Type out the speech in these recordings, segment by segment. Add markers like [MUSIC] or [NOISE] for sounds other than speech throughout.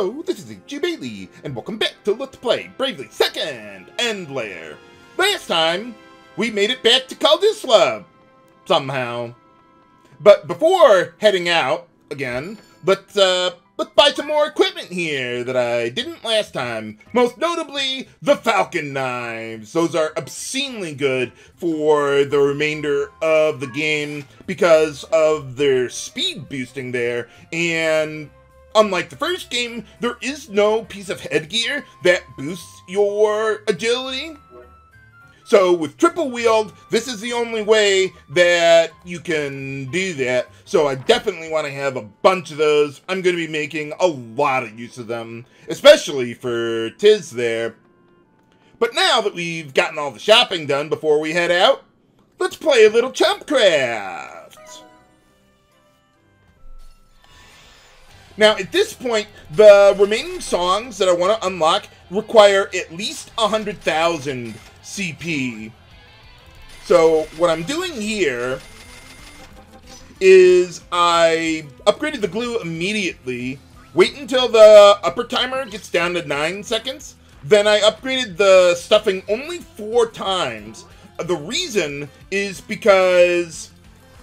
This is HCBailly, and welcome back to Let's Play Bravely Second End Layer. Last time, we made it back to Caldisla, somehow. But before heading out again, let's uh, let's buy some more equipment here that I didn't last time. Most notably, the Falcon knives. Those are obscenely good for the remainder of the game because of their speed boosting there and Unlike the first game, there is no piece of headgear that boosts your agility. So with triple wield, this is the only way that you can do that. So I definitely want to have a bunch of those. I'm going to be making a lot of use of them, especially for Tiz there. But now that we've gotten all the shopping done before we head out, let's play a little chump Chompcraft. Now, at this point, the remaining songs that I want to unlock require at least 100,000 CP. So, what I'm doing here is I upgraded the glue immediately, wait until the upper timer gets down to 9 seconds, then I upgraded the stuffing only 4 times. Uh, the reason is because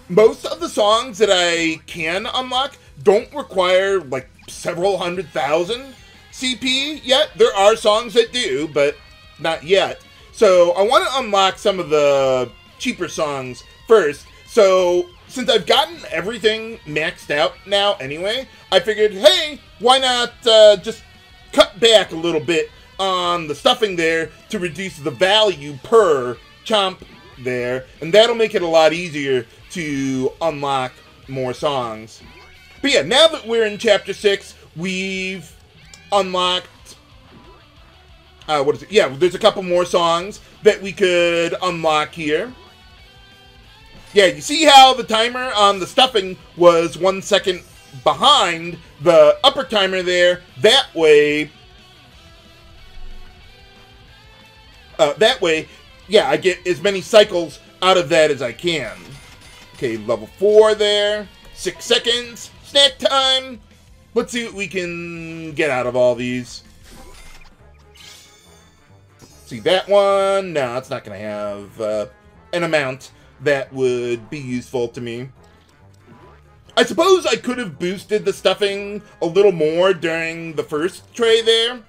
most of the songs that I can unlock don't require like several hundred thousand CP yet. There are songs that do, but not yet. So I want to unlock some of the cheaper songs first. So since I've gotten everything maxed out now anyway, I figured, hey, why not uh, just cut back a little bit on the stuffing there to reduce the value per chomp there, and that'll make it a lot easier to unlock more songs. But yeah, now that we're in chapter six, we've unlocked. Uh, what is it? Yeah, there's a couple more songs that we could unlock here. Yeah, you see how the timer on the stuffing was one second behind the upper timer there. That way, uh, that way, yeah, I get as many cycles out of that as I can. Okay, level four there. Six seconds. Snack time! Let's see what we can get out of all these. See that one? No, it's not going to have uh, an amount that would be useful to me. I suppose I could have boosted the stuffing a little more during the first tray there.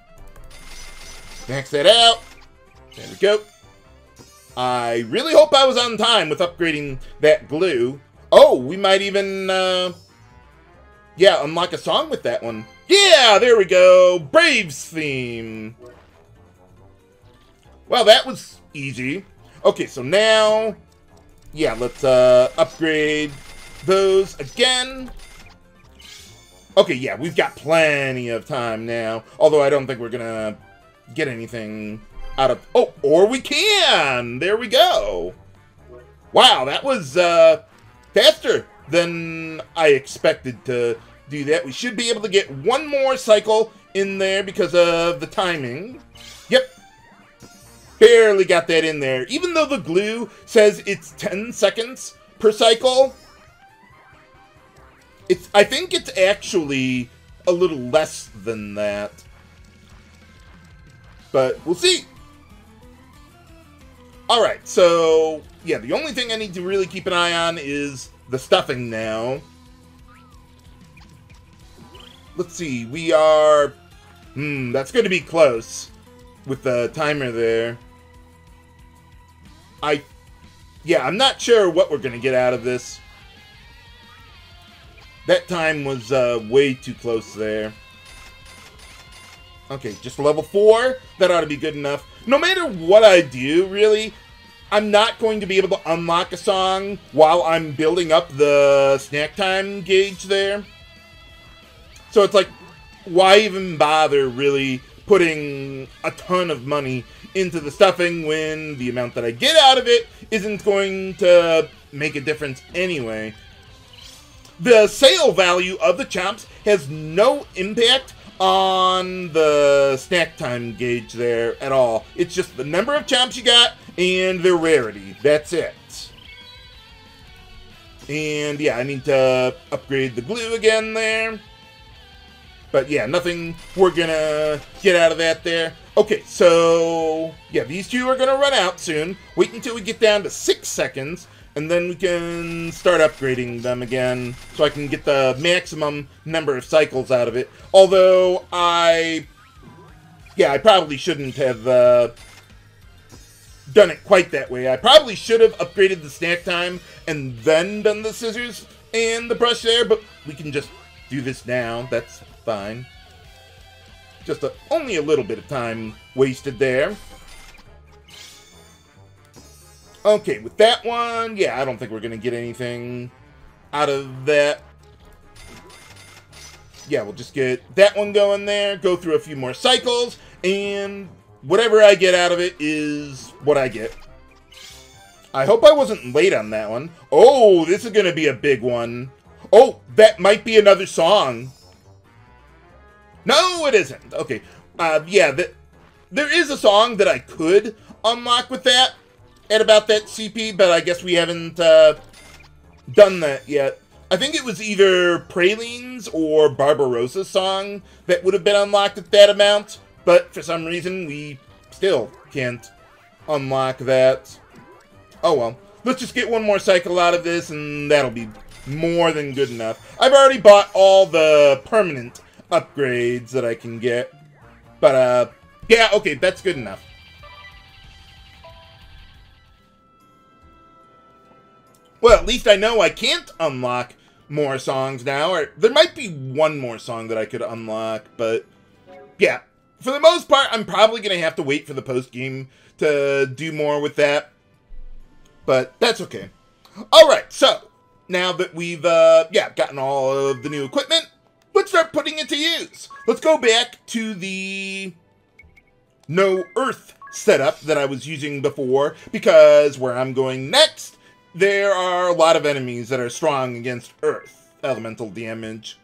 Max that out. There we go. I really hope I was on time with upgrading that glue. Oh, we might even... Uh, yeah, unlock a song with that one. Yeah, there we go. Braev's theme. Well, that was easy. Okay, so now, yeah, let's uh, upgrade those again. Okay, yeah, we've got plenty of time now. Although I don't think we're gonna get anything out of... Oh, or we can! There we go! Wow, that was uh, faster than I expected to do that. We should be able to get one more cycle in there because of the timing. Yep. Barely got that in there. Even though the glue says it's 10 seconds per cycle, it's I think it's actually a little less than that. But we'll see. Alright, so yeah, the only thing I need to really keep an eye on is the stuffing now. Let's see, we are... Hmm, that's going to be close with the timer there. I... Yeah, I'm not sure what we're going to get out of this. That time was uh, way too close there. Okay, just level 4. That ought to be good enough. No matter what I do, really, I'm not going to be able to unlock a song while I'm building up the snack time gauge there. So it's like, why even bother really putting a ton of money into the stuffing when the amount that I get out of it isn't going to make a difference anyway? The sale value of the chomps has no impact on the snack time gauge there at all. It's just the number of chomps you got and their rarity. That's it. And yeah, I need to upgrade the glue again there. But yeah, nothing we're gonna get out of that there. Okay, so yeah, these two are gonna run out soon. Wait until we get down to six seconds, and then we can start upgrading them again, so I can get the maximum number of cycles out of it. Although I, yeah, I probably shouldn't have uh, done it quite that way. I probably should have upgraded the snack time and then done the scissors and the brush there, but we can just do this now. That's fine. Just a, only a little bit of time wasted there. Okay, with that one, yeah, I don't think we're going to get anything out of that. Yeah, we'll just get that one going there, go through a few more cycles, and whatever I get out of it is what I get. I hope I wasn't late on that one. Oh, this is going to be a big one. Oh, that might be another song. No, it isn't. Okay. Uh, yeah, the, there is a song that I could unlock with that at about that CP, but I guess we haven't uh, done that yet. I think it was either Praline's or Barbarossa's song that would have been unlocked at that amount, but for some reason we still can't unlock that. Oh well. Let's just get one more cycle out of this, and that'll be more than good enough. I've already bought all the permanent upgrades that I can get. But, uh, yeah, okay, that's good enough. Well, at least I know I can't unlock more songs now. Or there might be one more song that I could unlock, but yeah. For the most part, I'm probably going to have to wait for the post-game to do more with that. But that's okay. Alright, so, now that we've, uh, yeah, gotten all of the new equipment, let's start putting it to use. Let's go back to the no earth setup that I was using before, because where I'm going next, there are a lot of enemies that are strong against earth elemental damage.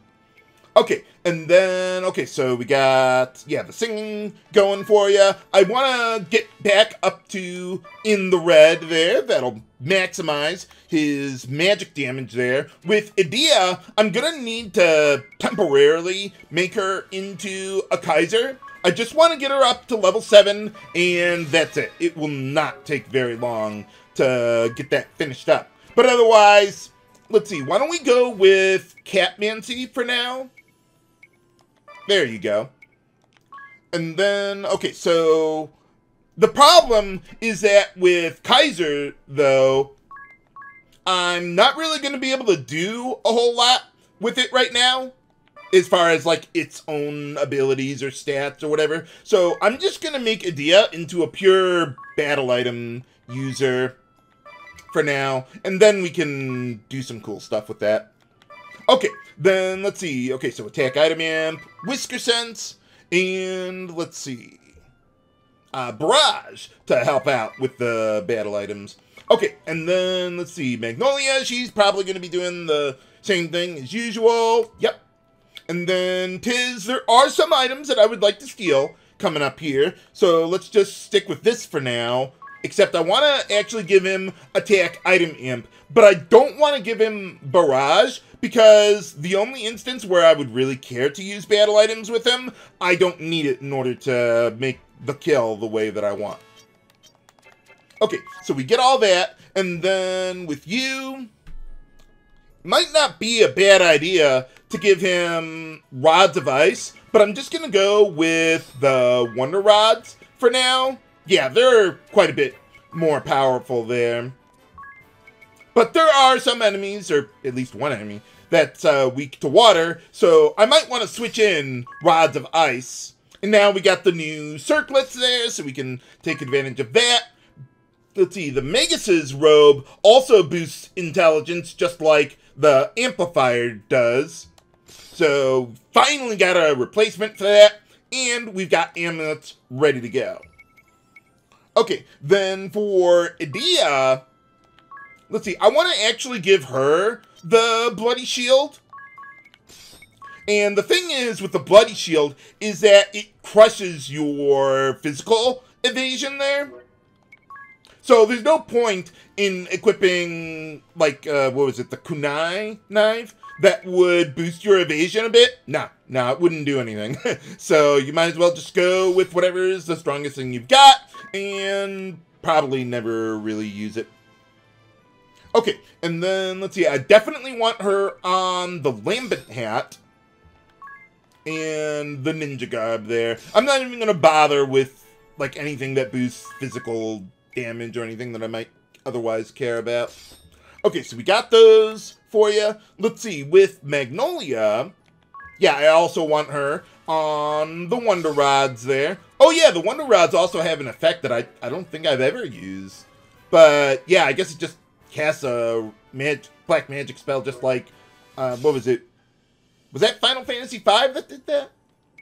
Okay, and then, okay, so we got, yeah, the singing going for Yew. I want to get back up to in the red there. That'll maximize his magic damage there. With Edea, I'm going to need to temporarily make her into a Kaiser. I just want to get her up to level 7, and that's it. It will not take very long to get that finished up. But otherwise, let's see, why don't we go with Catmancy for now? There you go. And then, okay, so the problem is that with Kaiser, though, I'm not really going to be able to do a whole lot with it right now as far as like its own abilities or stats or whatever. So I'm just going to make Edea into a pure battle item user for now, and then we can do some cool stuff with that. Okay, then let's see. Okay, so attack item amp, whisker sense, and let's see. Uh, barrage to help out with the battle items. Okay, and then let's see. Magnolia, she's probably going to be doing the same thing as usual. Yep. And then Tiz, there are some items that I would like to steal coming up here. So let's just stick with this for now. Except I want to actually give him attack item amp. But I don't want to give him barrage because the only instance where I would really care to use battle items with him, I don't need it in order to make the kill the way that I want. Okay, so we get all that, and then with Yew, might not be a bad idea to give him Rods of Ice, but I'm just going to go with the Wonder Rods for now. Yeah, they're quite a bit more powerful there. But there are some enemies, or at least one enemy, that's uh, weak to water, so I might want to switch in Rods of Ice. And now we got the new circlets there, so we can take advantage of that. Let's see, the Magus's robe also boosts intelligence, just like the Amplifier does. So, finally got a replacement for that, and we've got amulets ready to go. Okay, then for Edea, let's see, I want to actually give her the Bloody Shield. And the thing is with the Bloody Shield is that it crushes your physical evasion there. So there's no point in equipping, like, uh, what was it, the kunai knife that would boost your evasion a bit, nah, nah, it wouldn't do anything. [LAUGHS] so you might as well just go with whatever is the strongest thing you've got, and probably never really use it. Okay, and then let's see, I definitely want her on the Lambent hat and the ninja garb there. I'm not even going to bother with like anything that boosts physical damage or anything that I might otherwise care about. Okay, so we got those for you. Let's see, with Magnolia, yeah, I also want her on the Wonder Rods there. Oh yeah, the Wonder Rods also have an effect that I, I don't think I've ever used. But yeah, I guess it just casts a mag black magic spell just like, uh, what was it? Was that Final Fantasy V that did that?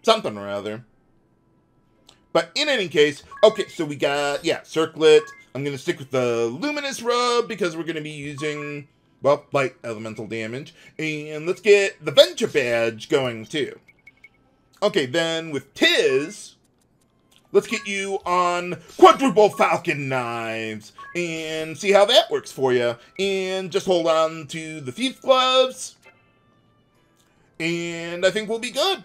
Something or other. But in any case, okay, so we got, yeah, Circlet. I'm going to stick with the Luminous Robe because we're going to be using, well, light elemental damage. And let's get the Venture Badge going too. Okay, then with Tiz, let's get you on Quadruple Falcon Knives and see how that works for you. And just hold on to the Thief Gloves and I think we'll be good.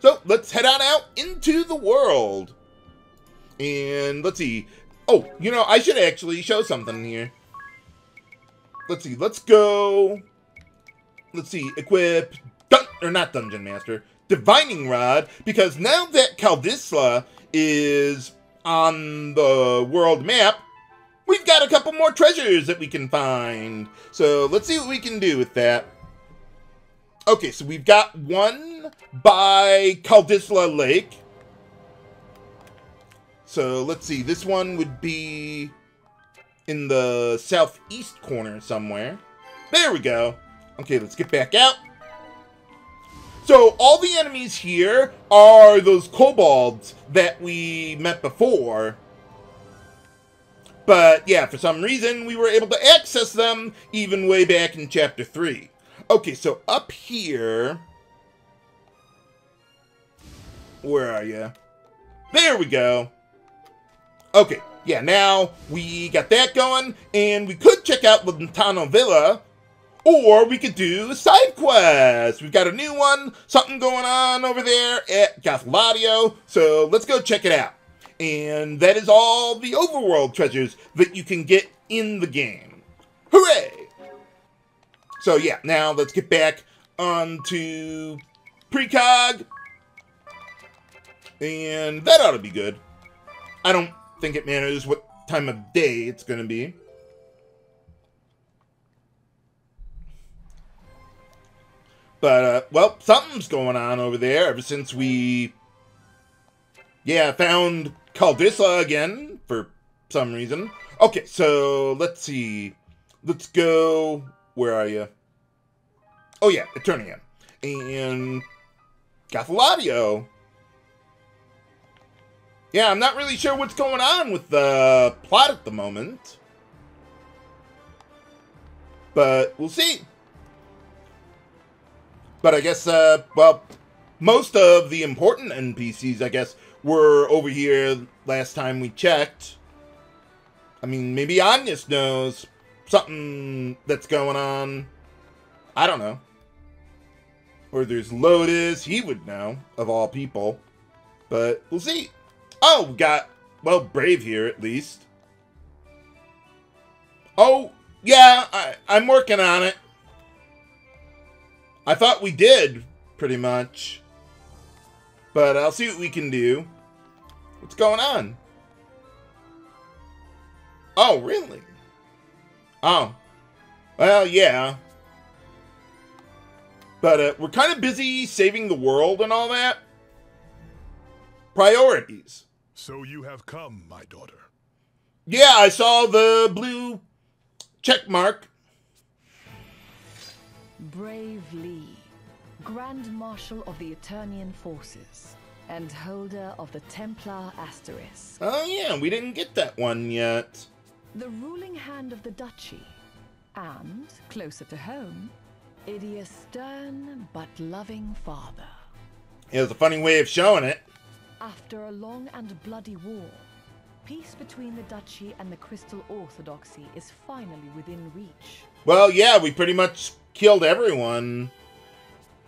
So let's head on out into the world. And let's see. Oh, you know, I should actually show something here. Let's see. Let's go. Let's see. Equip. Dun or not Dungeon Master. Divining Rod. Because now that Caldisla is on the world map, we've got a couple more treasures that we can find. So let's see what we can do with that. Okay, so we've got one by Caldisla Lake. So let's see, this one would be in the southeast corner somewhere. There we go. Okay, let's get back out. So all the enemies here are those kobolds that we met before. But yeah, for some reason, we were able to access them even way back in Chapter 3. Okay, so up here... Where are you? There we go. Okay, yeah, now we got that going, and we could check out the Lontano Villa, or we could do side quests. We've got a new one, something going on over there at Gathelatio, so let's go check it out. And that is all the overworld treasures that you can get in the game. Hooray! So yeah, now let's get back onto precog. And that ought to be good. I don't think it matters what time of day it's going to be. But, uh, well, something's going on over there ever since we, yeah, found Caldisla again for some reason. Okay, so let's see. Let's go where are you? Oh yeah, Eternium. And Gathelatio. Yeah, I'm not really sure what's going on with the plot at the moment. But we'll see. But I guess, uh, well, most of the important NPCs, I guess, were over here last time we checked. I mean, maybe Agnes knows, something that's going on. I don't know. Or there's Lotus. He would know, of all people. But we'll see. Oh, we got, well, Braev here at least. Oh, yeah, I, I'm working on it. I thought we did, pretty much. But I'll see what we can do. What's going on? Oh, really? Oh. Well, yeah. But uh, we're kind of busy saving the world and all that. Priorities. So you have come, my daughter. Yeah, I saw the blue check mark. Braev Lee, Grand Marshal of the Eternian Forces, and holder of the Templar Asterisk. Oh yeah, we didn't get that one yet the ruling hand of the duchy, and, closer to home, Edea's stern but loving father. It was a funny way of showing it. After a long and bloody war, Peace between the Duchy and the Crystal Orthodoxy is finally within reach. Well, yeah, we pretty much killed everyone.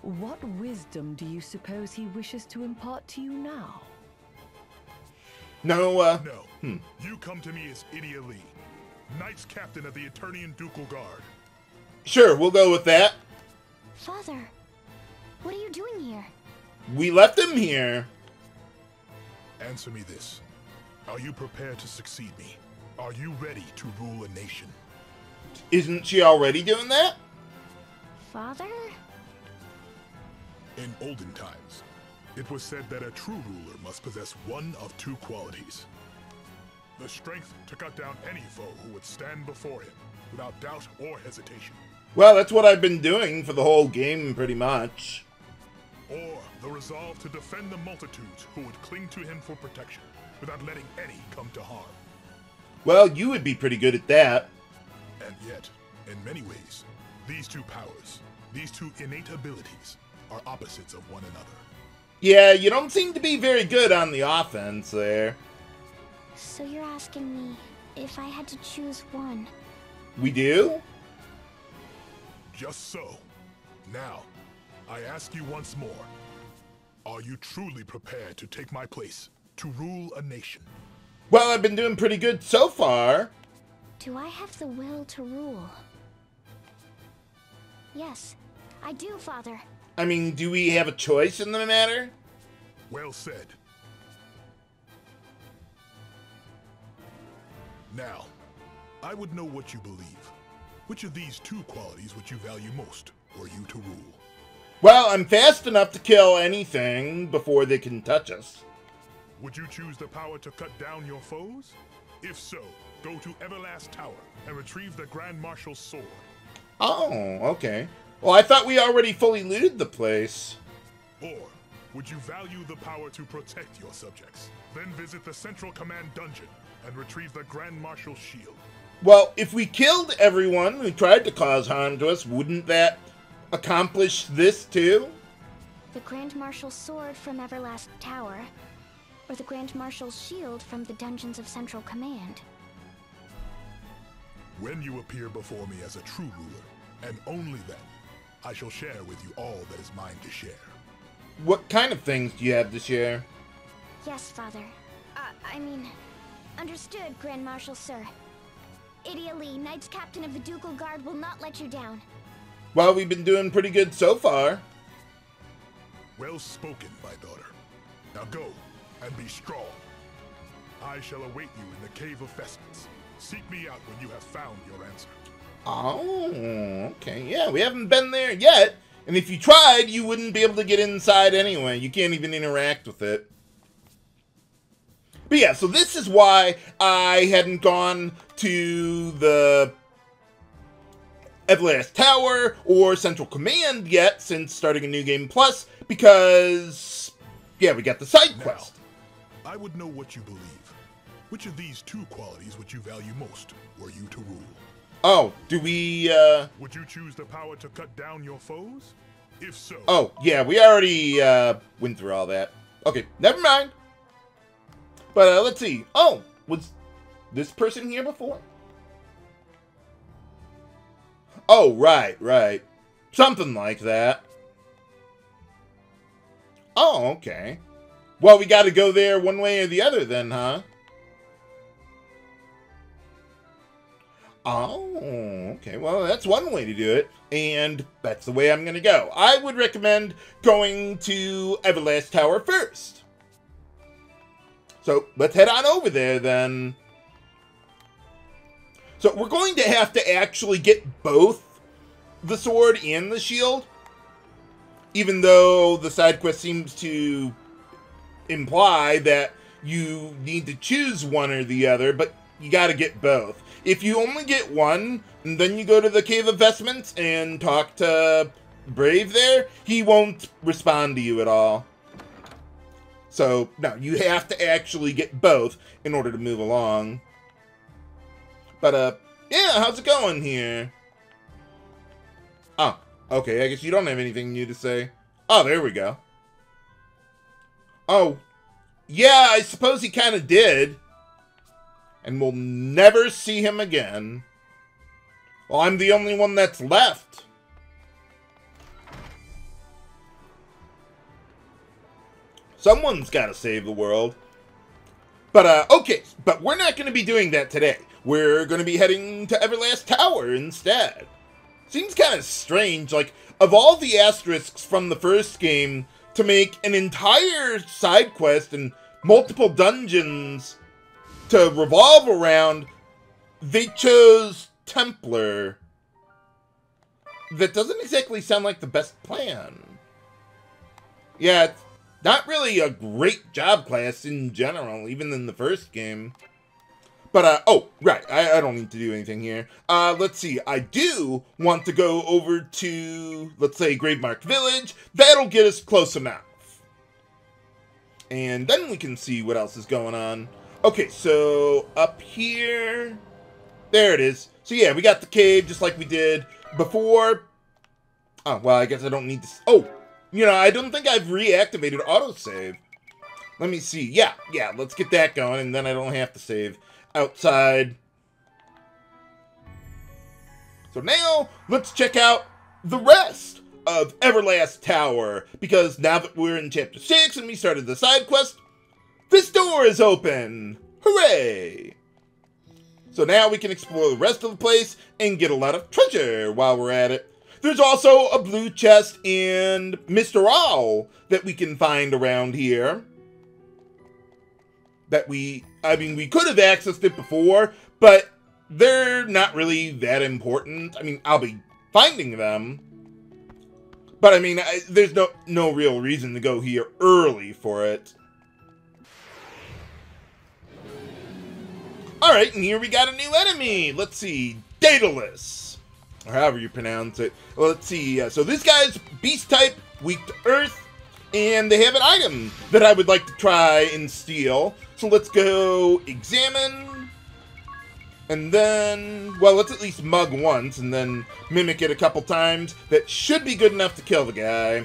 What wisdom do you suppose he wishes to impart to you now? No, uh, No. You come to me as Edea Lee, Knights Captain of the Eternian Ducal Guard. sure, we'll go with that. Father, what are you doing here? We left him here. Answer me this. Are you prepared to succeed me? Are you ready to rule a nation? Isn't she already doing that? Father? In olden times, it was said that a true ruler must possess one of two qualities. The strength to cut down any foe who would stand before him, without doubt or hesitation. Well, that's what I've been doing for the whole game, pretty much. Or the resolve to defend the multitudes who would cling to him for protection, without letting any come to harm. Well, you would be pretty good at that. And yet, in many ways, these two powers, these two innate abilities, are opposites of one another. Yeah, you don't seem to be very good on the offense there. So you're asking me if I had to choose one. We do? Just so. Now, I ask you once more Are you truly prepared to take my place, to rule a nation? Well, I've been doing pretty good so far. Do I have the will to rule? Yes, I do, Father. I mean, do we have a choice in the matter? Well said. Now, I would know what you believe. Which of these two qualities would you value most, were you to rule? Well, I'm fast enough to kill anything before they can touch us. Would you choose the power to cut down your foes? If so, go to Everlast Tower and retrieve the Grand Marshal's sword. Oh, okay. Well, I thought we already fully looted the place. Or would you value the power to protect your subjects? Then visit the Central Command dungeon and retrieve the Grand Marshal's shield. Well, if we killed everyone who tried to cause harm to us, wouldn't that accomplish this too? The Grand Marshal's sword from Everlast Tower, or the Grand Marshal's shield from the dungeons of Central Command. When you appear before me as a true ruler, and only then, I shall share with you all that is mine to share. What kind of things do you have to share? Yes, Father. Uh, I mean, understood, Grand Marshal, sir. Edea Lee, Knights Captain of the Ducal Guard, will not let you down. Well, we've been doing pretty good so far. Well spoken, my daughter. Now go and be strong. I shall await you in the Cave of Vestments. Seek me out when you have found your answer. Oh, okay. Yeah, we haven't been there yet. And if you tried, you wouldn't be able to get inside anyway. You can't even interact with it. But yeah, so this is why I hadn't gone to the Everlast Tower or Central Command yet since starting a new game plus because yeah, we got the side quest. I would know what you believe. Which of these two qualities would you value most, were you to rule? Oh, do we uh Would you choose the power to cut down your foes? If so, Oh, yeah, we already uh went through all that. Okay, never mind. But uh let's see. Oh, was this person here before? Oh, right, right. Something like that. Oh, okay. Well, we got to go there one way or the other then, huh? Oh, okay. Well, that's one way to do it, and that's the way I'm going to go. I would recommend going to Everlast Tower first. So let's head on over there then. So we're going to have to actually get both the sword and the shield, even though the side quest seems to imply that you need to choose one or the other, but you got to get both. If you only get one, and then you go to the Cave of Vestments and talk to Braev there, he won't respond to you at all. So, no, you have to actually get both in order to move along. But, uh, yeah, how's it going here? Oh, okay, I guess you don't have anything new to say. Oh, there we go. Oh, yeah, I suppose he kind of did. And we'll never see him again. Well, I'm the only one that's left. Someone's got to save the world. But, uh, okay, but we're not going to be doing that today. We're going to be heading to Everlast Tower instead. Seems kind of strange, like, of all the asterisks from the first game, to make an entire side quest and multiple dungeons to revolve around, they chose Templar. That doesn't exactly sound like the best plan. Yeah, not really a great job class in general, even in the first game. But, uh, oh, right, I, I don't need to do anything here. Uh, let's see, I do want to go over to, let's say, Gravemark Village. That'll get us close enough. And then we can see what else is going on. Okay, so up here, there it is. So yeah, we got the cave just like we did before. Oh, well, I guess I don't need to, oh, you know, I don't think I've reactivated autosave. Let me see. Yeah, yeah, let's get that going, and then I don't have to save outside. So now, let's check out the rest of Everlast Tower, because now that we're in Chapter 6 and we started the side quest, this door is open! Hooray! So now we can explore the rest of the place and get a lot of treasure while we're at it. There's also a blue chest and Mr. Owl that we can find around here. That we, I mean, we could have accessed it before, but they're not really that important. I mean, I'll be finding them. But I mean, I, there's no no real reason to go here early for it. Alright, and here we got a new enemy. Let's see. Daedalus. Or however you pronounce it. Well, let's see. Uh, so this guy's beast type, weak to earth. And they have an item that I would like to try and steal. So let's go examine. And then, well, let's at least mug once and then mimic it a couple times. That should be good enough to kill the guy.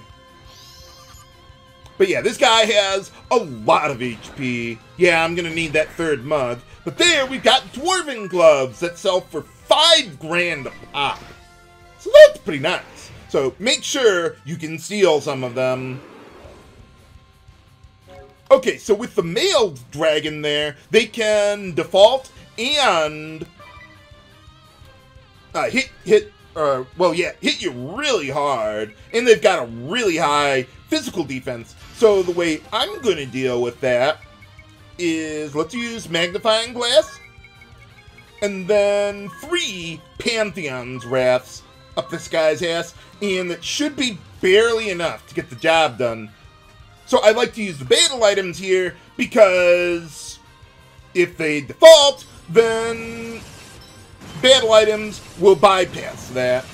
But yeah, this guy has a lot of HP. Yeah, I'm to need that third mug. But there, we've got Dwarven gloves that sell for five grand a pop. So that's pretty nice. So make sure you can steal some of them. Okay, so with the mailed dragon there, they can default and uh, hit, hit, uh, well, yeah, hit you really hard. And they've got a really high physical defense. So the way I'm going to deal with that is let's use magnifying glass and then three Pantheon's Wraths up this guy's ass, and it should be barely enough to get the job done. So I like to use the battle items here because if they default, then battle items will bypass that.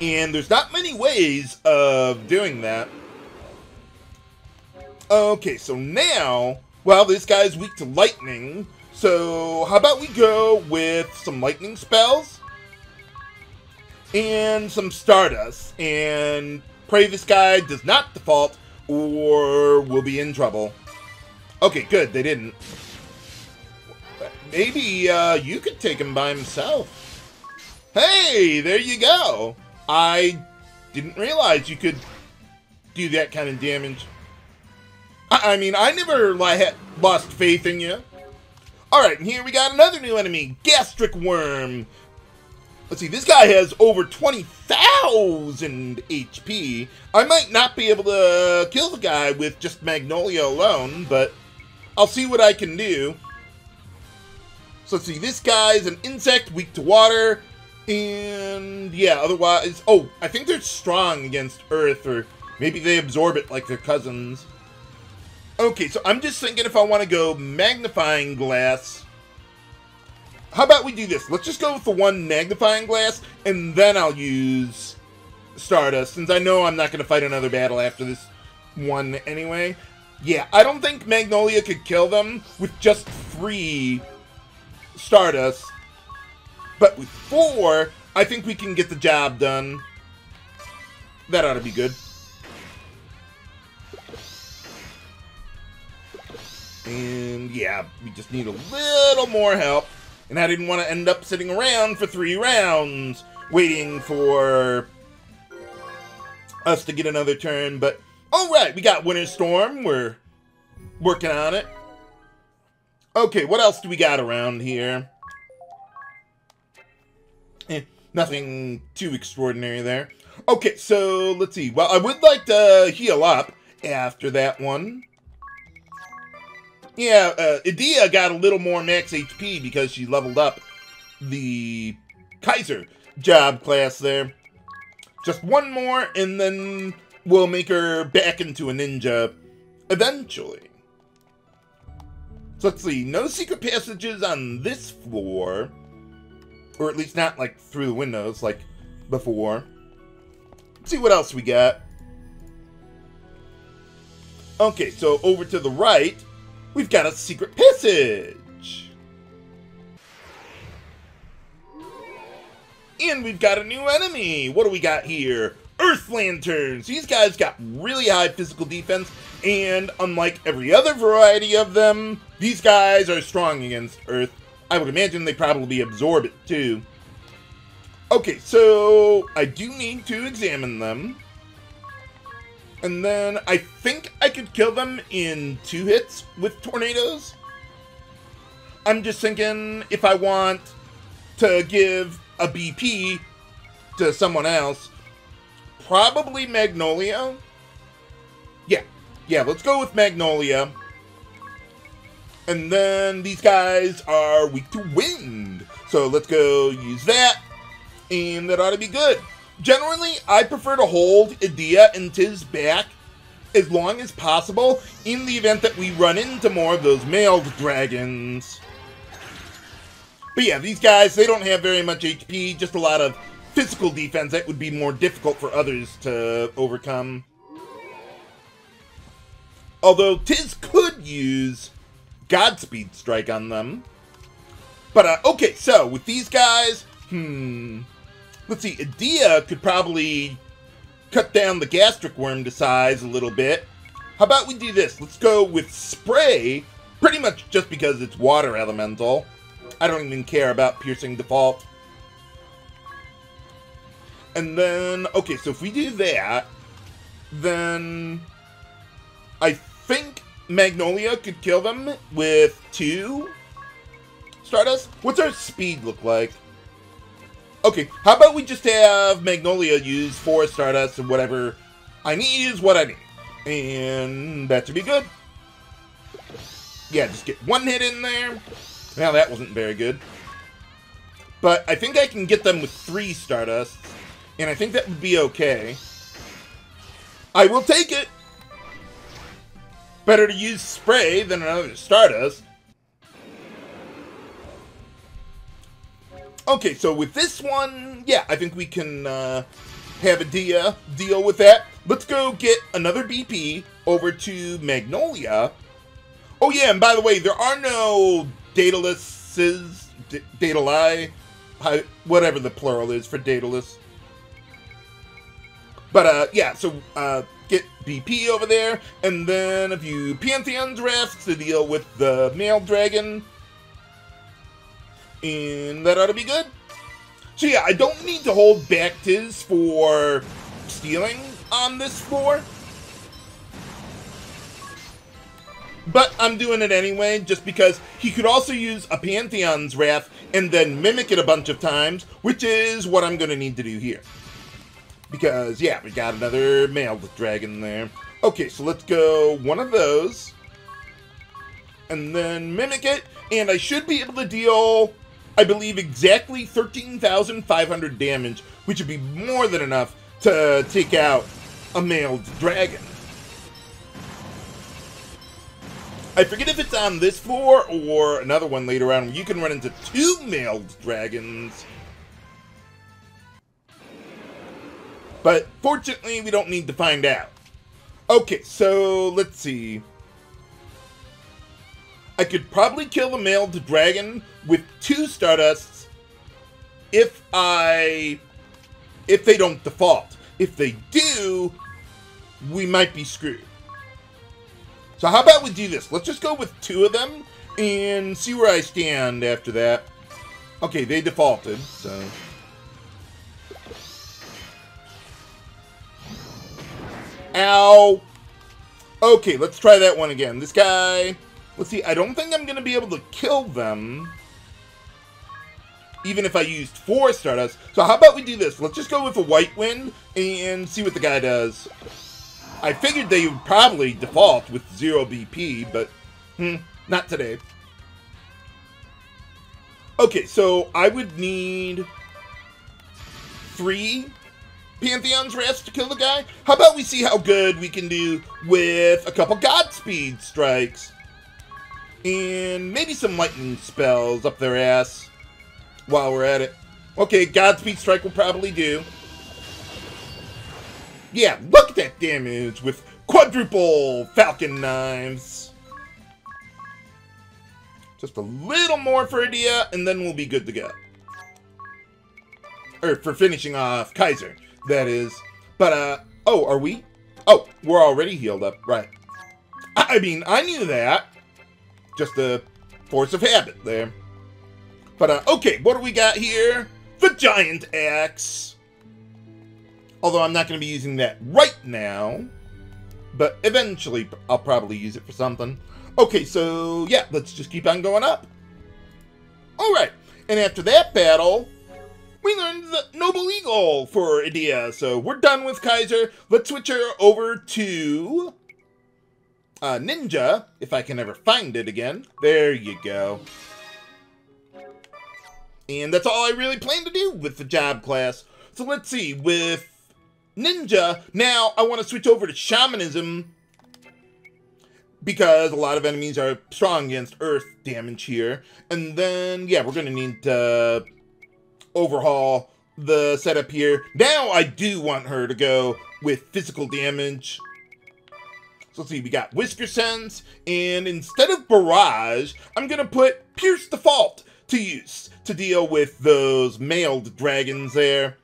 And there's not many ways of doing that. Okay, so now, well, this guy's weak to lightning. So how about we go with some lightning spells and some stardust and pray this guy does not default or we'll be in trouble. Okay, good, they didn't. Maybe uh, you could take him by himself. Hey, there you go. I didn't realize you could do that kind of damage. I, I mean, I never lost faith in you. Alright, and here we got another new enemy, Gastric Worm. Let's see, this guy has over 20,000 HP. I might not be able to kill the guy with just Magnolia alone, but I'll see what I can do. So let's see, this guy's an insect, weak to water, and yeah, otherwise, oh, I think they're strong against Earth, or maybe they absorb it like their cousins. Okay, so I'm just thinking if I want to go magnifying glass. How about we do this? Let's just go with the one magnifying glass, and then I'll use Stardust, since I know I'm not going to fight another battle after this one anyway. Yeah, I don't think Magnolia could kill them with just three Stardust. But with four, I think we can get the job done. That ought to be good. And yeah, we just need a little more help. And I didn't want to end up sitting around for three rounds waiting for us to get another turn. But all right, we got Winter Storm. We're working on it. Okay, what else do we got around here? Eh, nothing too extraordinary there. Okay, so let's see. Well, I would like to heal up after that one. Yeah, uh, Edea got a little more max HP because she leveled up the Kaiser job class there. Just one more, and then we'll make her back into a ninja eventually. So let's see, no secret passages on this floor. Or at least not like through the windows like before. Let's see what else we got. Okay, so over to the right, we've got a secret passage. And we've got a new enemy. What do we got here? Earth Lanterns. These guys got really high physical defense, and unlike every other variety of them, these guys are strong against Earth. I would imagine they probably absorb it too. Okay, so I do need to examine them. And then I think I could kill them in two hits with tornadoes. I'm just thinking if I want to give a BP to someone else, probably Magnolia. Yeah, yeah, let's go with Magnolia. And then these guys are weak to wind. So let's go use that. And that ought to be good. Generally, I prefer to hold Edea and Tiz back as long as possible in the event that we run into more of those mailed dragons. But yeah, these guys, they don't have very much HP, just a lot of physical defense that would be more difficult for others to overcome. Although Tiz could use Godspeed Strike on them. But, uh, okay, so with these guys, hmm... Let's see, Edea could probably cut down the gastric worm to size a little bit. How about we do this? Let's go with Spray, pretty much just because it's water elemental. I don't even care about piercing default. And then, okay, so if we do that, then I think Magnolia could kill them with two Stardust. What's our speed look like? Okay, how about we just have Magnolia use four Stardust and whatever I need is what I need. And that should be good. Yeah, just get one hit in there. Now that wasn't very good. But I think I can get them with three Stardust. And I think that would be okay. I will take it! Better to use spray than another Stardust. Okay, so with this one, yeah, I think we can uh, have Edea deal with that. Let's go get another BP over to Magnolia. Oh yeah, and by the way, there are no Datalises, Datalai, whatever the plural is for Datalus. But uh, yeah, so uh, get BP over there, and then a few Pantheon's Wraths to deal with the mailed dragon. And that ought to be good. So yeah, I don't need to hold back Tiz for stealing on this floor. But I'm doing it anyway, just because he could also use a Pantheon's Wrath and then mimic it a bunch of times, which is what I'm going to need to do here. Because, yeah, we got another mailed dragon there. Okay, so let's go one of those. And then mimic it, and I should be able to deal I believe, exactly 13,500 damage, which would be more than enough to take out a mailed dragon. I forget if it's on this floor or another one later on where you can run into two mailed dragons. But fortunately, we don't need to find out. Okay, so let's see. I could probably kill the mailed dragon with two Stardusts if I... if they don't default. If they do, we might be screwed. So how about we do this? Let's just go with two of them and see where I stand after that. Okay, they defaulted, so... Ow! Okay, let's try that one again. This guy... Let's see, I don't think I'm going to be able to kill them. Even if I used four Stardust. So how about we do this? Let's just go with a White Wind and see what the guy does. I figured they would probably default with zero BP, but hmm, not today. Okay, so I would need three Pantheon's Wrath to kill the guy. How about we see how good we can do with a couple Godspeed strikes? And maybe some lightning spells up their ass while we're at it. Okay, Godspeed strike will probably do. Yeah, look at that damage with quadruple Falcon Knives. Just a little more for Edea, and then we'll be good to go. Or for finishing off Kaiser, that is. But, uh, oh, are we? Oh, we're already healed up, right. I mean, I knew that. Just a force of habit there. But, uh, okay, what do we got here? The Giant Axe. Although I'm not going to be using that right now. But eventually, I'll probably use it for something. Okay, so, yeah, let's just keep on going up. Alright, and after that battle, we learned the Noble Eagle for Edea. So we're done with Kaiser. Let's switch her over to uh, Ninja, if I can ever find it again. There you go. And that's all I really plan to do with the job class. So let's see, with Ninja, now I want to switch over to Shamanism because a lot of enemies are strong against earth damage here. And then, yeah, we're going to need to overhaul the setup here. Now I do want her to go with physical damage. So let's see, we got Whisker Sense, and instead of Barrage, I'm going to put Pierce Default to use to deal with those mailed dragons there.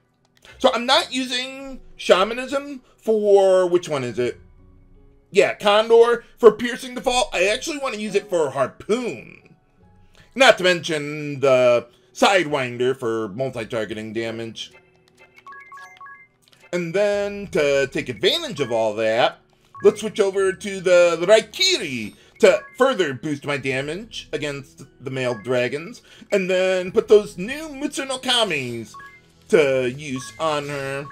So I'm not using Shamanism for, which one is it? Yeah, Condor for Piercing Default. I actually want to use it for Harpoon. Not to mention the Sidewinder for multi-targeting damage. And then, to take advantage of all that, let's switch over to the, the Raikiri to further boost my damage against the mailed dragons. And then put those new Mutsu-no-kamis to use on her.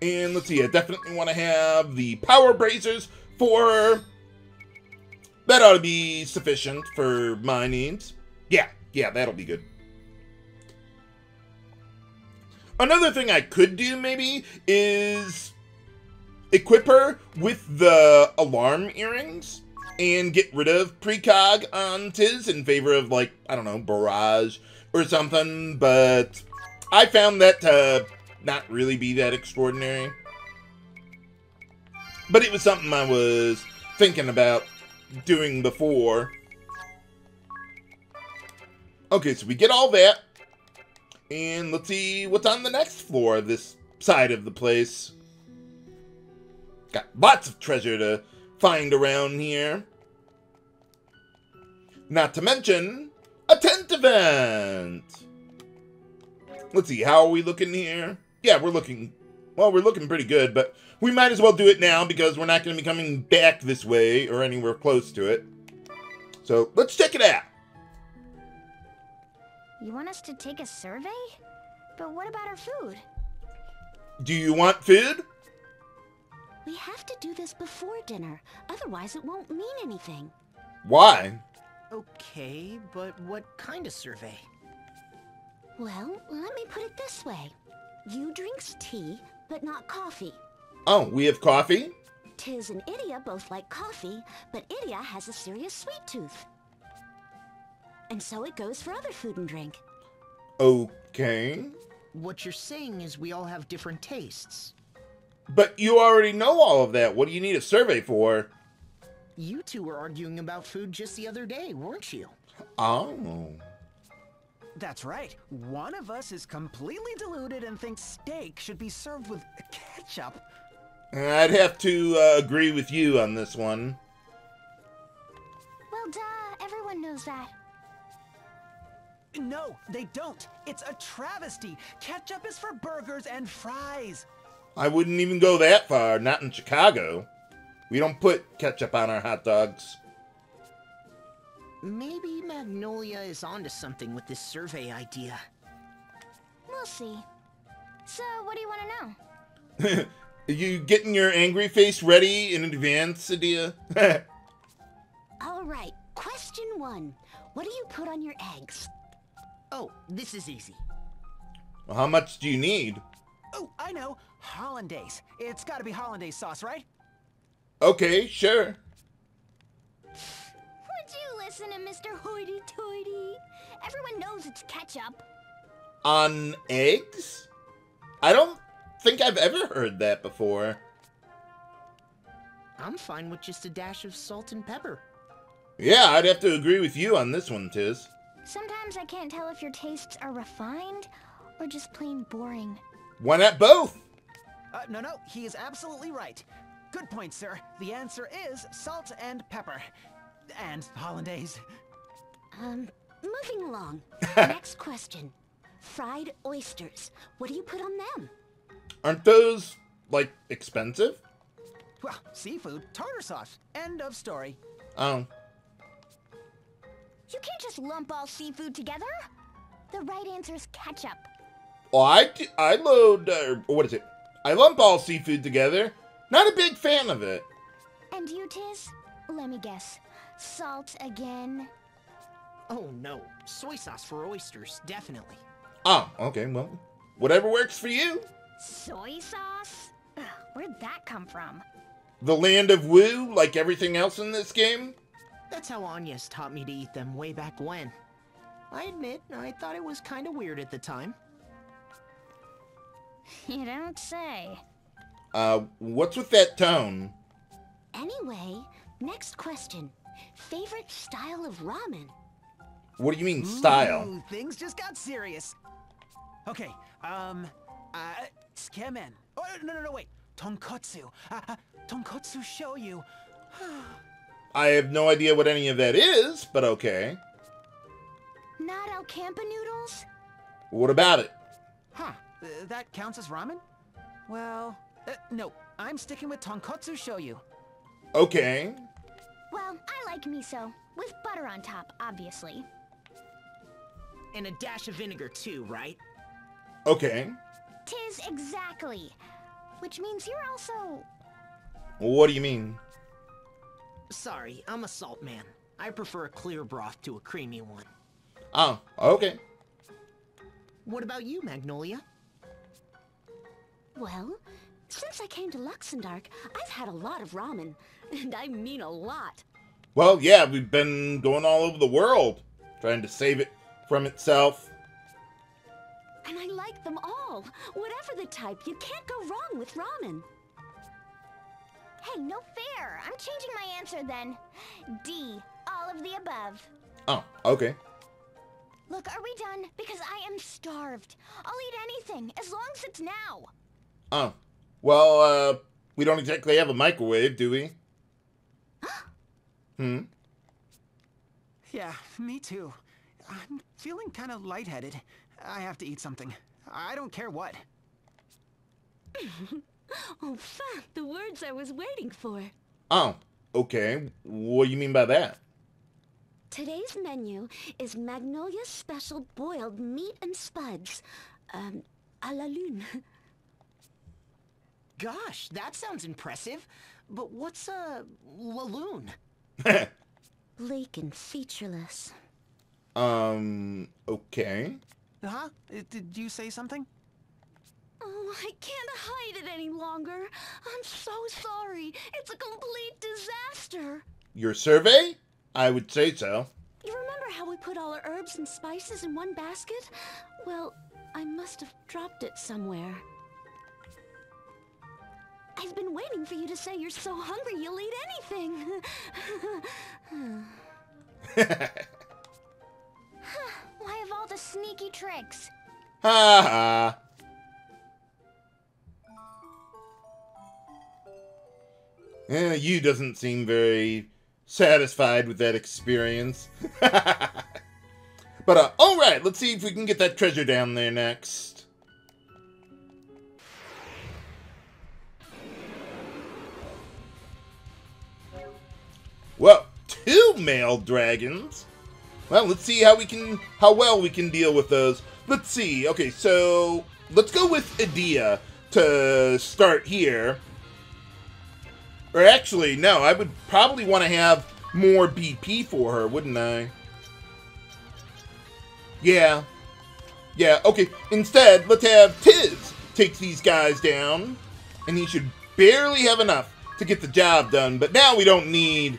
And let's see, I definitely want to have the Power Bracers for her. That ought to be sufficient for my needs. Yeah, yeah, that'll be good. Another thing I could do, maybe, is equip her with the alarm earrings and get rid of precog on Tiz in favor of, like, I don't know, barrage or something, but I found that to not really be that extraordinary. But it was something I was thinking about doing before. Okay, so we get all that. And let's see what's on the next floor of this side of the place. Got lots of treasure to find around here. Not to mention, a tent event! Let's see, how are we looking here? Yeah, we're looking, well, we're looking pretty good, but we might as well do it now because we're not going to be coming back this way or anywhere close to it. So, let's check it out. You want us to take a survey? But what about our food? Do you want food? We have to do this before dinner, otherwise it won't mean anything. Why? Okay, but what kind of survey? Well, let me put it this way. Yew drinks tea, but not coffee. Oh, we have coffee? Tiz and Edea both like coffee, but Edea has a serious sweet tooth. And so it goes for other food and drink. Okay. What you're saying is we all have different tastes. But you already know all of that. What do you need a survey for? You two were arguing about food just the other day, weren't you? Oh. That's right. One of us is completely deluded and thinks steak should be served with ketchup. I'd have to uh, agree with you on this one. Well, duh, everyone knows that. No, they don't. It's a travesty. Ketchup is for burgers and fries. I wouldn't even go that far, not in Chicago. We don't put ketchup on our hot dogs. Maybe Magnolia is onto something with this survey idea. We'll see. So, what do you want to know? Are [LAUGHS] you getting your angry face ready in advance, Edea? [LAUGHS] All right, question one. What do you put on your eggs? Oh, this is easy. well, how much do you need? Oh, I know. Hollandaise. It's gotta be hollandaise sauce, right? Okay, sure. Would you listen to Mr. Hoity Toity? Everyone knows it's ketchup. On eggs? I don't think I've ever heard that before. I'm fine with just a dash of salt and pepper. Yeah, I'd have to agree with you on this one, Tiz. Sometimes I can't tell if your tastes are refined or just plain boring. Why not both? Uh, no, no, he is absolutely right. Good point, sir. The answer is salt and pepper. And hollandaise. Um, moving along. [LAUGHS] Next question. Fried oysters. What do you put on them? Aren't those, like, expensive? Well, seafood, tartar sauce. End of story. Oh. You can't just lump all seafood together. The right answer is ketchup. Well, I load, uh, what is it? I lump all seafood together. Not a big fan of it. And you, Tiz? Let me guess. Salt again? Oh no, soy sauce for oysters, definitely. Oh, okay, well, whatever works for you. Soy sauce? Ugh, where'd that come from? The land of woo, like everything else in this game? That's how Anya's taught me to eat them way back when. I admit, I thought it was kinda weird at the time. [LAUGHS] You don't say. Uh, what's with that tone? Anyway, next question. Favorite style of ramen? What do you mean, style? Ooh, things just got serious. Okay, um, uh, tsukemen. Oh, no, no, no, wait. Tonkotsu. Uh, uh, tonkotsu shoyu. [SIGHS] I have no idea what any of that is, but okay. Not Alcampa noodles? What about it? Huh, uh, that counts as ramen? Well, uh, no, I'm sticking with tonkotsu shoyu. Okay. Well, I like miso. With butter on top, obviously. And a dash of vinegar too, right? Okay. Tiz exactly. Which means you're also... What do you mean? Sorry, I'm a salt man. I prefer a clear broth to a creamy one. Oh, okay. What about you, Magnolia? Well, since I came to Luxendarc, I've had a lot of ramen. And I mean a lot. Well, yeah, we've been going all over the world trying to save it from itself. And I like them all. Whatever the type, you can't go wrong with ramen. Hey, no fair. I'm changing my answer then. D. All of the above. Oh, okay. Look, are we done? Because I am starved. I'll eat anything, as long as it's now. Oh. Well, uh, we don't exactly have a microwave, do we? [GASPS] hmm? Yeah, me too. I'm feeling kind of lightheaded. I have to eat something. I don't care what. [LAUGHS] Enfin, the words I was waiting for. Oh, okay. What do you mean by that? Today's menu is Magnolia's special boiled meat and spuds. Um, à la lune. [LAUGHS] Gosh, that sounds impressive. But what's a laloon? Bleak [LAUGHS] and featureless. um, okay. Huh? Uh, Did you say something? Oh, I can't hide it any longer. I'm so sorry. It's a complete disaster. Your survey? I would say so. You remember how we put all our herbs and spices in one basket? Well, I must have dropped it somewhere. I've been waiting for Yew to say you're so hungry you'll eat anything. [LAUGHS] Why have all the sneaky tricks? Ha ha. Eh, you doesn't seem very satisfied with that experience. [LAUGHS] but, uh, alright, let's see if we can get that treasure down there next. Well, two mailed dragons. Well, let's see how we can, how well we can deal with those. Let's see. Okay, so let's go with Edea to start here. Or actually, no, I would probably want to have more BP for her, wouldn't I? Yeah. Yeah, okay. Instead, let's have Tiz take these guys down. And he should barely have enough to get the job done. But now we don't need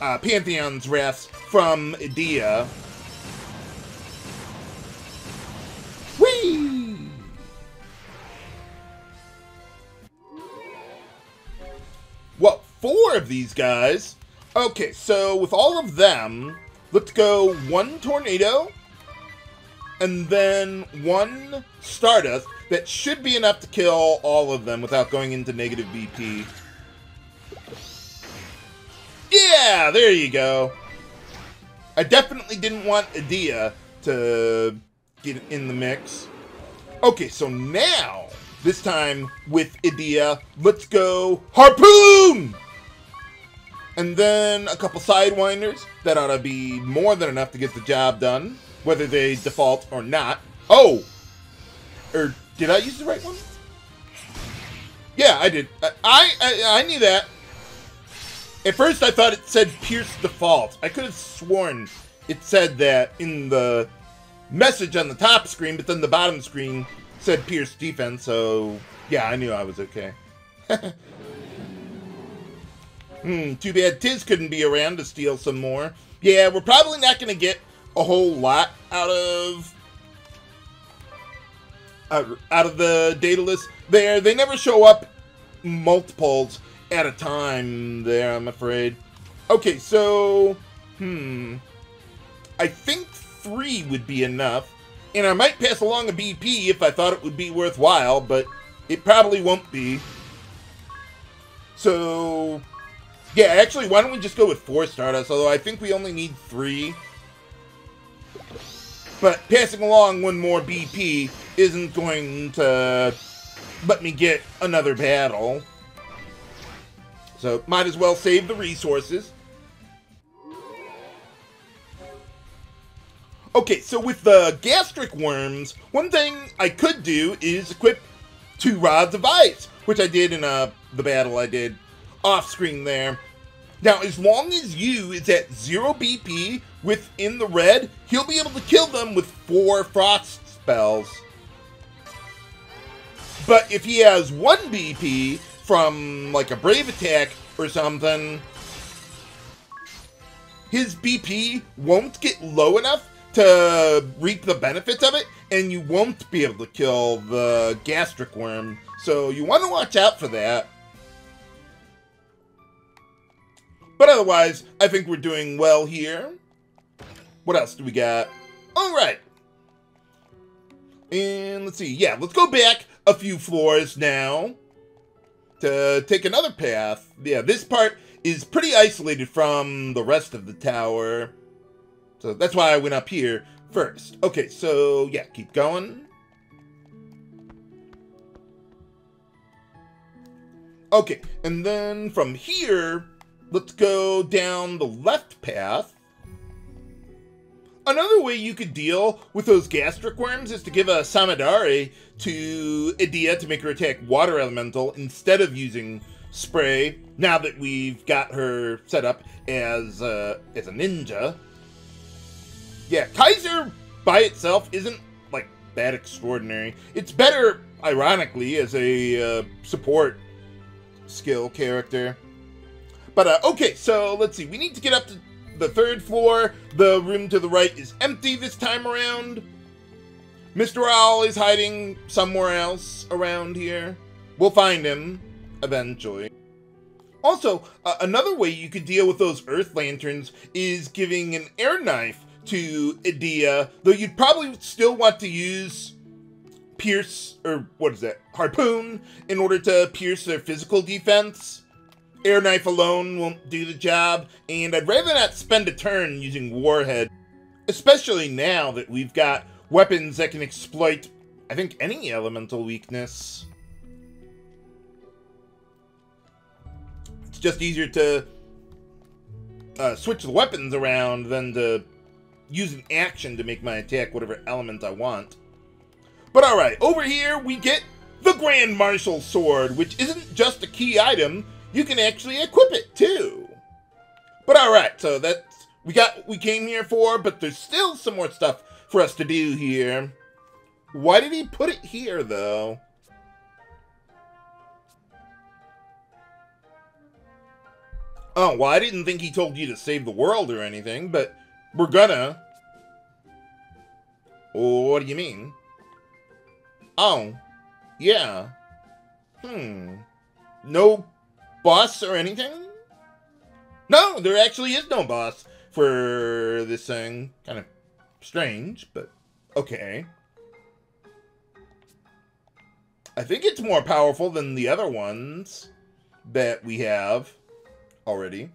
uh, Pantheon's Wraths from Edea. Whee! Well, four of these guys. Okay, so with all of them, let's go one tornado, and then one Stardust. That should be enough to kill all of them without going into negative BP. Yeah, there you go. I definitely didn't want Edea to get in the mix. Okay, so now, this time with Edea, let's go Harpoon! And then a couple Sidewinders. That ought to be more than enough to get the job done, whether they default or not. Oh! Or did I use the right one? Yeah, I did. I, I, I knew that. At first, I thought it said Pierce default. I could have sworn it said that in the message on the top screen, but then the bottom screen said Pierce defense, so yeah, I knew I was okay. [LAUGHS] hmm, too bad Tiz couldn't be around to steal some more. Yeah, we're probably not going to get a whole lot out of out, out of the data list there. They never show up multiples at a time there, I'm afraid. Okay, so, hmm. I think three would be enough. And I might pass along a BP if I thought it would be worthwhile, but it probably won't be. So, yeah, actually, why don't we just go with four Stardust, although I think we only need three. But passing along one more BP isn't going to let me get another battle. So, might as well save the resources. Okay, so with the gastric worms, one thing I could do is equip two rods of ice, which I did in uh, the battle I did off screen there. Now, as long as Yew is at zero BP within the red, he'll be able to kill them with four frost spells. But if he has one BP from like a brave attack or something, his BP won't get low enough to reap the benefits of it, and you won't be able to kill the gastric worm. So you want to watch out for that. But otherwise, I think we're doing well here. What else do we got? All right. And let's see. Yeah, let's go back a few floors now to take another path. Yeah, this part is pretty isolated from the rest of the tower. So that's why I went up here first. Okay, so yeah, keep going. Okay, and then from here, let's go down the left path. Another way you could deal with those gastric worms is to give a Samidare to Edea to make her attack water elemental instead of using spray. Now that we've got her set up as uh, as a ninja, yeah, Kaiser by itself isn't like that extraordinary. It's better, ironically, as a uh, support skill character. But uh, okay, so let's see. We need to get up to the third floor. The room to the right is empty this time around. Mr. Owl is hiding somewhere else around here. We'll find him eventually. Also, uh, another way you could deal with those earth lanterns is giving an air knife to Edea, though you'd probably still want to use pierce, or what is that, harpoon, in order to pierce their physical defense. Air Knife alone won't do the job, and I'd rather not spend a turn using Warhead, especially now that we've got weapons that can exploit, I think, any elemental weakness. It's just easier to uh, switch the weapons around than to use an action to make my attack whatever element I want. But alright, over here we get the Grand Marshal Sword, which isn't just a key item, you can actually equip it too. But alright, so that's we got we came here for, but there's still some more stuff for us to do here. Why did he put it here though? Oh, well, I didn't think he told you to save the world or anything, but we're gonna. What do you mean? Oh, yeah. Hmm. No boss or anything? No, there actually is no boss for this thing. Kind of strange, but okay. I think it's more powerful than the other ones that we have already.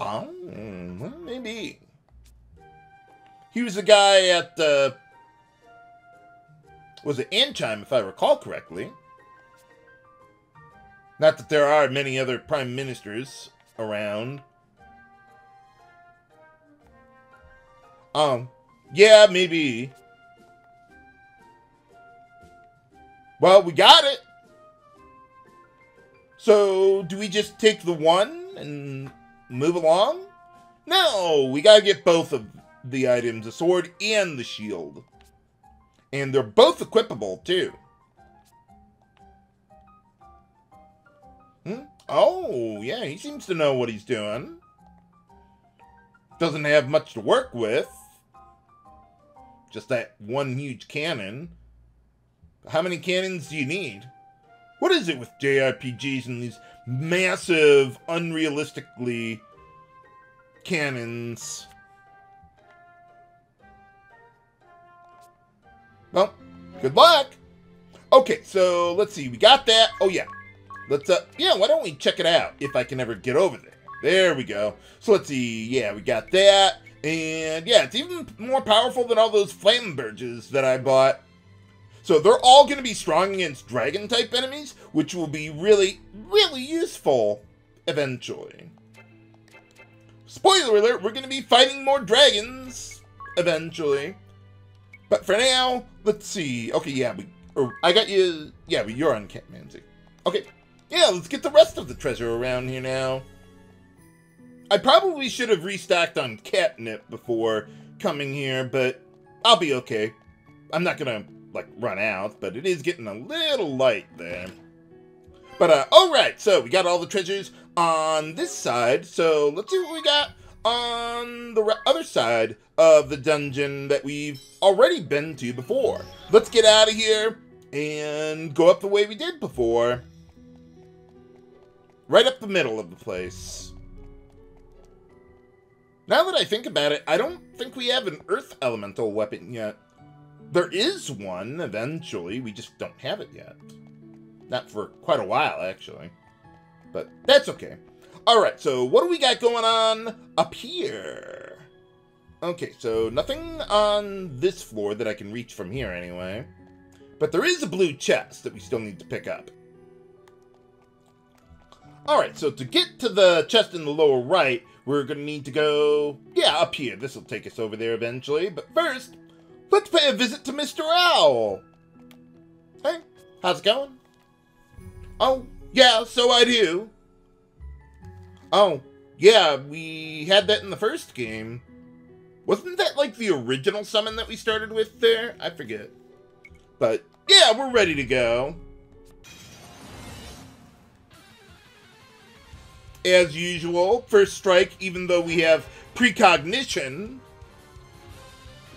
Um, well, maybe. He was the guy at the. Was it Ancheim, if I recall correctly? Not that there are many other prime ministers around. Um, yeah, maybe. Well, we got it. So, do we just take the one and move along? No, we gotta get both of the items, the sword and the shield. And they're both equipable, too. Oh, yeah, he seems to know what he's doing. Doesn't have much to work with. Just that one huge cannon. How many cannons do you need? What is it with JRPGs and these massive, unrealistically cannons? Well, good luck. Okay, so let's see. We got that. Oh, yeah. Let's, uh, yeah, why don't we check it out if I can ever get over there? There we go. So let's see. Yeah, we got that. And yeah, it's even more powerful than all those Flamberges that I bought. So they're all going to be strong against dragon type enemies, which will be really, really useful eventually. Spoiler alert, we're going to be fighting more dragons eventually. But for now, let's see. Okay, yeah, we, or I got you. Yeah, but you're on Catmancy. Okay, yeah, let's get the rest of the treasure around here now. I probably should have restocked on catnip before coming here, but I'll be okay. I'm not gonna like run out, but it is getting a little light there. But uh, all right, so we got all the treasures on this side. So let's see what we got on the other side of the dungeon that we've already been to before. Let's get out of here and go up the way we did before. Right up the middle of the place. Now that I think about it, I don't think we have an earth elemental weapon yet. There is one eventually, we just don't have it yet. Not for quite a while, actually. But that's okay. Alright, so what do we got going on up here? Okay, so nothing on this floor that I can reach from here anyway. But there is a blue chest that we still need to pick up. Alright, so to get to the chest in the lower right, we're going to need to go, yeah, up here. This will take us over there eventually. But first, let's pay a visit to Mr. Owl. Hey, how's it going? Oh, yeah, so I do. Oh, yeah, we had that in the first game. Wasn't that like the original summon that we started with there? I forget. But yeah, we're ready to go. As usual, first strike, even though we have precognition.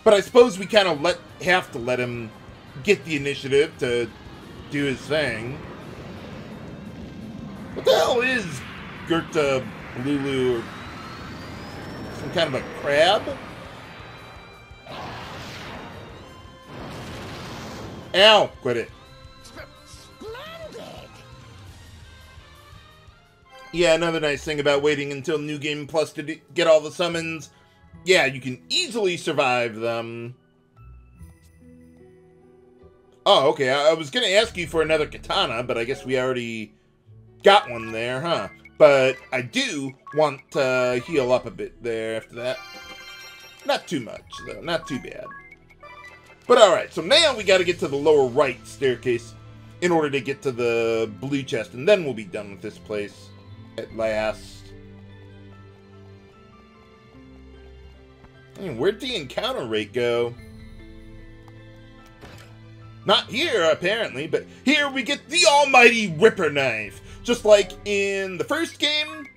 But I suppose we kind of let have to let him get the initiative to do his thing. What the hell is Gerta Lulu some kind of a crab? Ow! Quit it. Yeah, another nice thing about waiting until New Game Plus to get all the summons. Yeah, you can easily survive them. Oh, okay. I, I was going to ask you for another katana, but I guess we already got one there, huh? But I do want to heal up a bit there after that. Not too much, though. Not too bad. But alright, so now we got to get to the lower right staircase in order to get to the blue chest, and then we'll be done with this place at last. Hey, where'd the encounter rate go? Not here, apparently, but here we get the almighty Ripper Knife. Just like in the first game,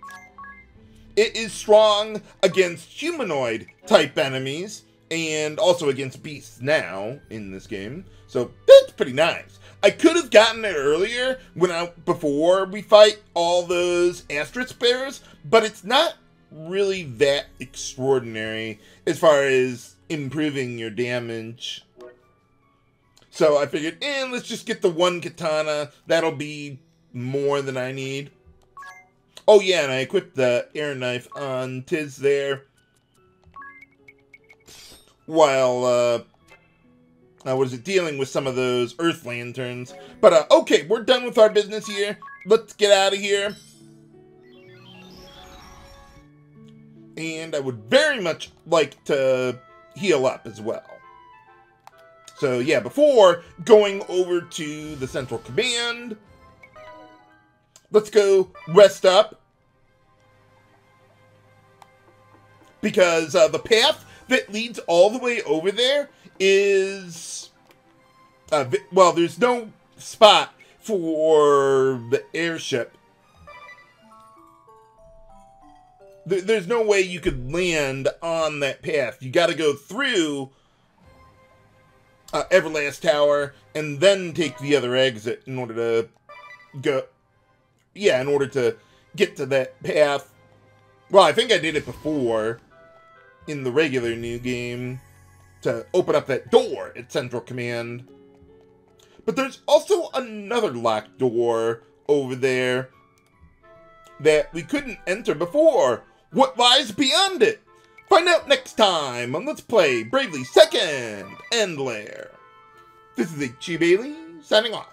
it is strong against humanoid type enemies and also against beasts now in this game. So that's pretty nice. I could have gotten it earlier when I before we fight all those Asterisk bears, but it's not really that extraordinary as far as improving your damage. So I figured, eh, let's just get the one katana. That'll be more than I need. Oh yeah, and I equipped the air knife on Tiz there. While, uh, I was dealing with some of those earth lanterns. But, uh, okay, we're done with our business here. Let's get out of here. And I would very much like to heal up as well. So, yeah, before going over to the Central Command, let's go rest up. Because uh, the path that leads all the way over there is uh, well, there's no spot for the airship. There's no way you could land on that path. You got to go through uh, Everlast Tower and then take the other exit in order to go. Yeah, in order to get to that path. Well, I think I did it before in the regular new game to open up that door at Central Command. But there's also another locked door over there that we couldn't enter before. What lies beyond it? Find out next time on Let's Play Bravely Second End Layer. This is HCBailly signing off.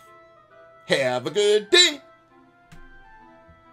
Have a good day.